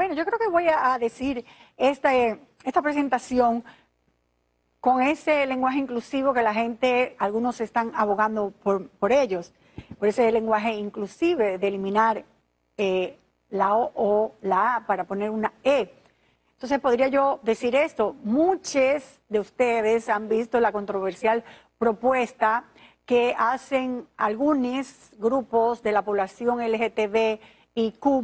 Bueno, yo creo que voy a decir esta, esta presentación con ese lenguaje inclusivo que la gente, algunos están abogando por, por ellos, por ese lenguaje inclusive de eliminar eh, la O o la A para poner una E. Entonces podría yo decir esto, muchos de ustedes han visto la controversial propuesta que hacen algunos grupos de la población LGTB y Q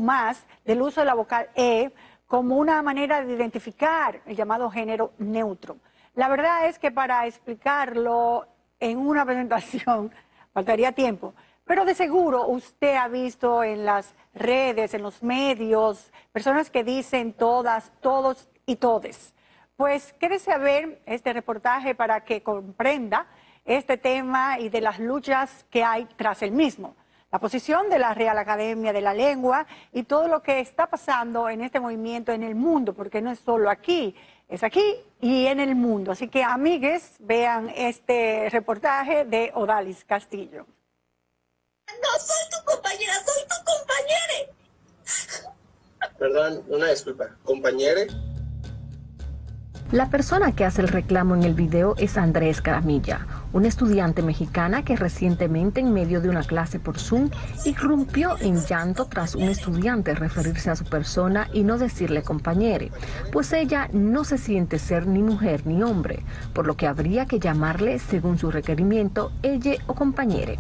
del uso de la vocal E como una manera de identificar el llamado género neutro. La verdad es que para explicarlo en una presentación faltaría tiempo, pero de seguro usted ha visto en las redes, en los medios, personas que dicen todas, todos y todes. Pues quédese a ver este reportaje para que comprenda este tema y de las luchas que hay tras el mismo. La posición de la Real Academia de la Lengua y todo lo que está pasando en este movimiento en el mundo, porque no es solo aquí, es aquí y en el mundo. Así que, amigues, vean este reportaje de Odalis Castillo. No soy tu compañera, soy tu compañera. Perdón, una disculpa. ¿Compañere? La persona que hace el reclamo en el video es Andrés Caramilla, una estudiante mexicana que recientemente en medio de una clase por Zoom irrumpió en llanto tras un estudiante referirse a su persona y no decirle compañere, pues ella no se siente ser ni mujer ni hombre, por lo que habría que llamarle, según su requerimiento, ella o compañere.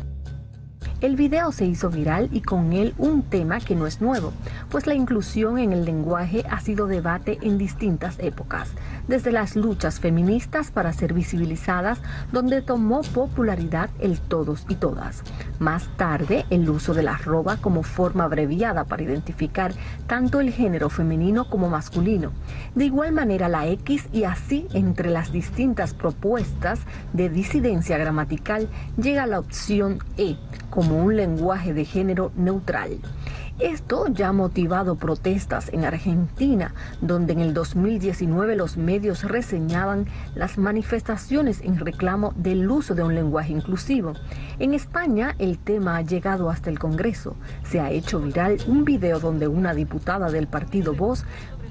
El video se hizo viral y con él un tema que no es nuevo, pues la inclusión en el lenguaje ha sido debate en distintas épocas, desde las luchas feministas para ser visibilizadas, donde tomó popularidad el todos y todas. Más tarde, el uso de la arroba como forma abreviada para identificar tanto el género femenino como masculino. De igual manera la X y así entre las distintas propuestas de disidencia gramatical llega la opción E como un lenguaje de género neutral. Esto ya ha motivado protestas en Argentina, donde en el 2019 los medios reseñaban las manifestaciones en reclamo del uso de un lenguaje inclusivo. En España el tema ha llegado hasta el Congreso. Se ha hecho viral un video donde una diputada del partido Voz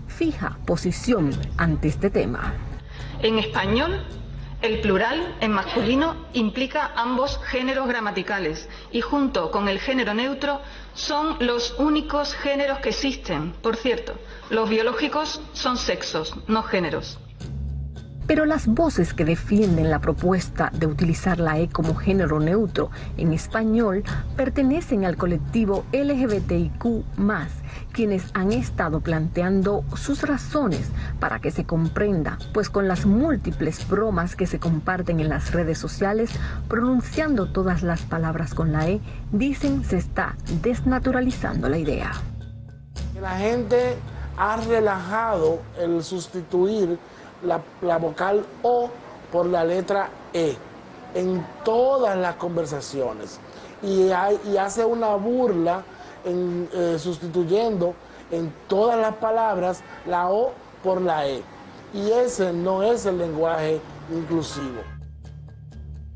fija posición ante este tema. En español el plural en masculino implica ambos géneros gramaticales y junto con el género neutro son los únicos géneros que existen. Por cierto, los biológicos son sexos, no géneros. Pero las voces que defienden la propuesta de utilizar la E como género neutro en español pertenecen al colectivo LGBTIQ, quienes han estado planteando sus razones para que se comprenda, pues con las múltiples bromas que se comparten en las redes sociales, pronunciando todas las palabras con la E, dicen se está desnaturalizando la idea. La gente ha relajado el sustituir la, vocal O por la letra E en todas las conversaciones y, hace una burla en, eh, sustituyendo en todas las palabras la O por la E. Y ese no es el lenguaje inclusivo.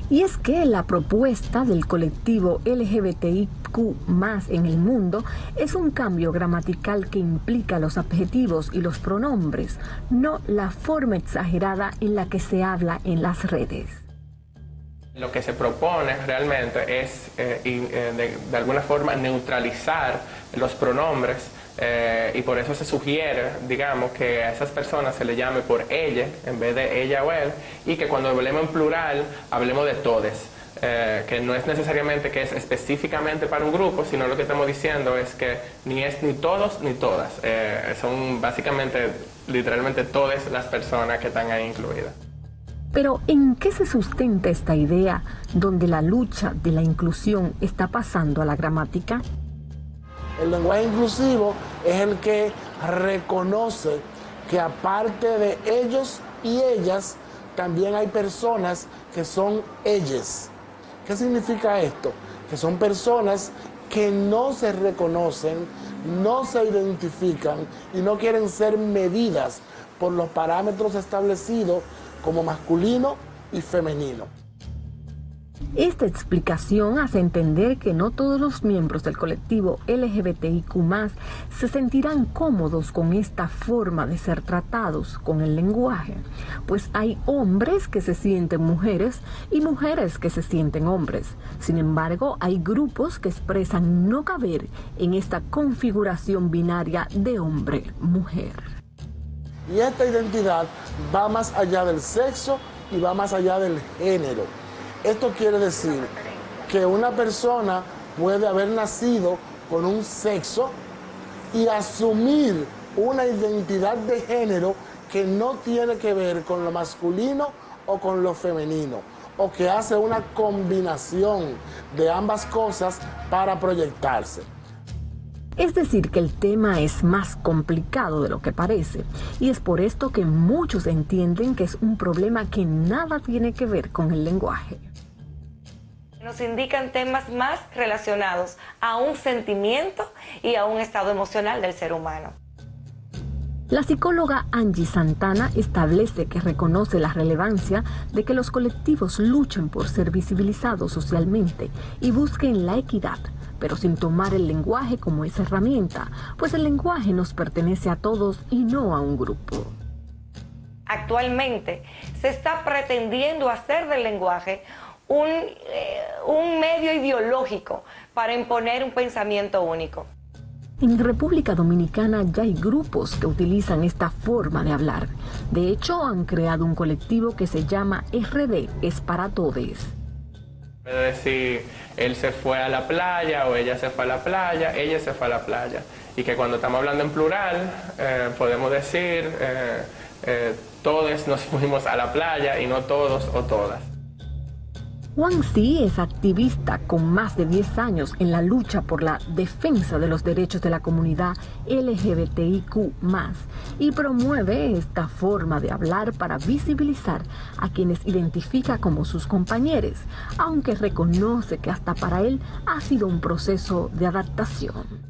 Y es que la propuesta del colectivo LGBTIQ más en el mundo es un cambio gramatical que implica los adjetivos y los pronombres, no la forma exagerada en la que se habla en las redes. Lo que se propone realmente es eh, eh, de alguna forma neutralizar los pronombres eh, y por eso se sugiere, digamos, que a esas personas se le llame por ella en vez de ella o él y que cuando hablemos en plural hablemos de todes. Eh, que no es necesariamente que es específicamente para un grupo, sino lo que estamos diciendo es que ni es ni todos ni todas. Eh, son básicamente, literalmente todas las personas que están ahí incluidas. Pero ¿en qué se sustenta esta idea donde la lucha de la inclusión está pasando a la gramática? El lenguaje inclusivo es el que reconoce que aparte de ellos y ellas, también hay personas que son ellas. ¿Qué significa esto? Que son personas que no se reconocen, no se identifican y no quieren ser medidas por los parámetros establecidos como masculino y femenino. Esta explicación hace entender que no todos los miembros del colectivo LGBTIQ se sentirán cómodos con esta forma de ser tratados con el lenguaje, pues hay hombres que se sienten mujeres y mujeres que se sienten hombres. Sin embargo, hay grupos que expresan no caber en esta configuración binaria de hombre-mujer. Y esta identidad va más allá del sexo y va más allá del género esto quiere decir que una persona puede haber nacido con un sexo y asumir una identidad de género que no tiene que ver con lo masculino o con lo femenino, o que hace una combinación de ambas cosas para proyectarse. Es decir, que el tema es más complicado de lo que parece, y es por esto que muchos entienden que es un problema que nada tiene que ver con el lenguaje nos indican temas más relacionados a un sentimiento y a un estado emocional del ser humano. La psicóloga Angie Santana establece que reconoce la relevancia de que los colectivos luchen por ser visibilizados socialmente y busquen la equidad, pero sin tomar el lenguaje como esa herramienta, pues el lenguaje nos pertenece a todos y no a un grupo. Actualmente se está pretendiendo hacer del lenguaje un, eh, un medio ideológico para imponer un pensamiento único. En República Dominicana ya hay grupos que utilizan esta forma de hablar. De hecho, han creado un colectivo que se llama RD, es para todes. Puede decir, él se fue a la playa o ella se fue a la playa, ella se fue a la playa. Y que cuando estamos hablando en plural, eh, podemos decir, eh, todos nos fuimos a la playa y no todos o todas. Wang Xi es activista con más de 10 años en la lucha por la defensa de los derechos de la comunidad LGBTIQ y promueve esta forma de hablar para visibilizar a quienes identifica como sus compañeros, aunque reconoce que hasta para él ha sido un proceso de adaptación.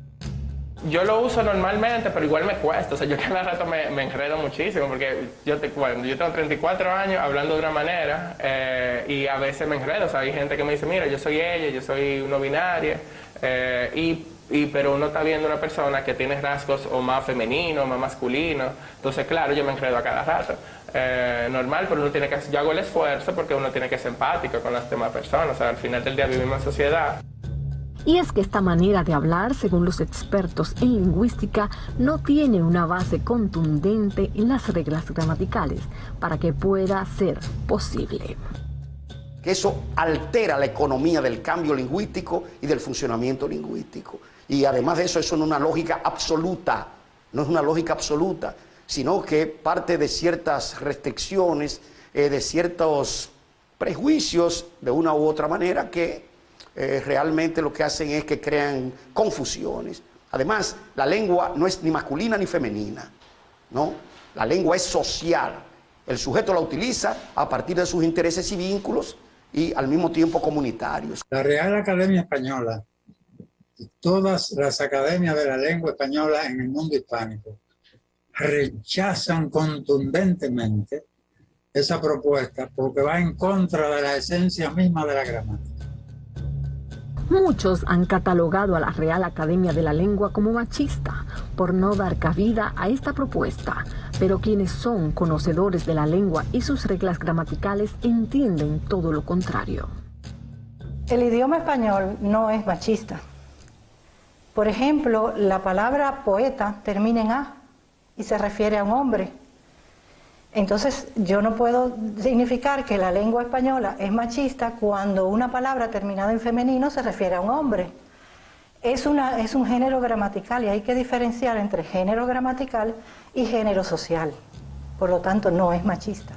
Yo lo uso normalmente, pero igual me cuesta. O sea, yo cada rato me, me enredo muchísimo porque yo, te, yo tengo 34 años hablando de una manera eh, y a veces me enredo. O sea, hay gente que me dice, mira, yo soy ella, yo soy no binaria. Eh, y, y, pero uno está viendo una persona que tiene rasgos o más femeninos, más masculinos. Entonces, claro, yo me enredo a cada rato. Eh, normal, pero uno tiene que, yo hago el esfuerzo porque uno tiene que ser empático con las demás personas. O sea, al final del día vivimos en sociedad. Y es que esta manera de hablar, según los expertos en lingüística, no tiene una base contundente en las reglas gramaticales para que pueda ser posible. Que eso altera la economía del cambio lingüístico y del funcionamiento lingüístico. Y además de eso, eso no es una lógica absoluta, no es una lógica absoluta, sino que parte de ciertas restricciones, eh, de ciertos prejuicios, de una u otra manera, que eh, realmente lo que hacen es que crean confusiones. Además, la lengua no es ni masculina ni femenina, ¿no? La lengua es social. El sujeto la utiliza a partir de sus intereses y vínculos y al mismo tiempo comunitarios. La Real Academia Española y todas las academias de la lengua española en el mundo hispánico rechazan contundentemente esa propuesta porque va en contra de la esencia misma de la gramática. Muchos han catalogado a la Real Academia de la Lengua como machista por no dar cabida a esta propuesta, pero quienes son conocedores de la lengua y sus reglas gramaticales entienden todo lo contrario. El idioma español no es machista. Por ejemplo, la palabra poeta termina en A y se refiere a un hombre. Entonces, yo no puedo significar que la lengua española es machista cuando una palabra terminada en femenino se refiere a un hombre. Es, una, es un género gramatical y hay que diferenciar entre género gramatical y género social. Por lo tanto, no es machista.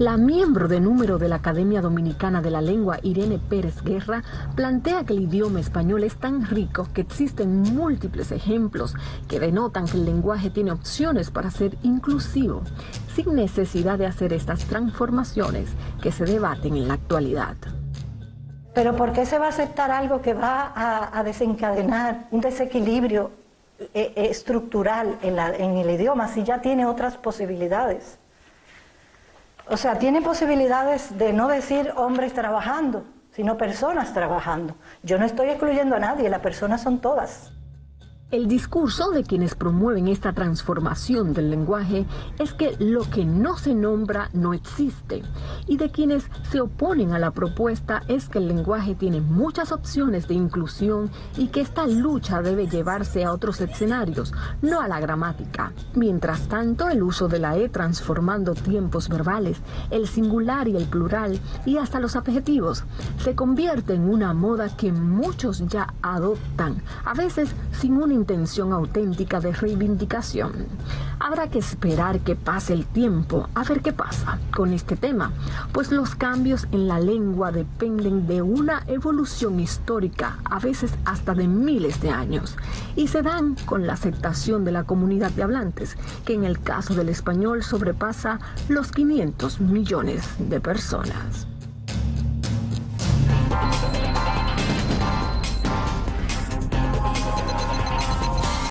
La miembro de número de la Academia Dominicana de la Lengua, Irene Pérez Guerra, plantea que el idioma español es tan rico que existen múltiples ejemplos que denotan que el lenguaje tiene opciones para ser inclusivo, sin necesidad de hacer estas transformaciones que se debaten en la actualidad. Pero ¿por qué se va a aceptar algo que va a, desencadenar un desequilibrio eh, eh, estructural en el idioma si ya tiene otras posibilidades? O sea, tiene posibilidades de no decir hombres trabajando, sino personas trabajando. Yo no estoy excluyendo a nadie, las personas son todas. El discurso de quienes promueven esta transformación del lenguaje es que lo que no se nombra no existe y de quienes se oponen a la propuesta es que el lenguaje tiene muchas opciones de inclusión y que esta lucha debe llevarse a otros escenarios, no a la gramática. Mientras tanto, el uso de la E transformando tiempos verbales, el singular y el plural y hasta los adjetivos se convierte en una moda que muchos ya adoptan, a veces sin una intención auténtica de reivindicación. Habrá que esperar que pase el tiempo a ver qué pasa con este tema, pues los cambios en la lengua dependen de una evolución histórica, a veces hasta de miles de años, y se dan con la aceptación de la comunidad de hablantes, que en el caso del español sobrepasa los 500 millones de personas.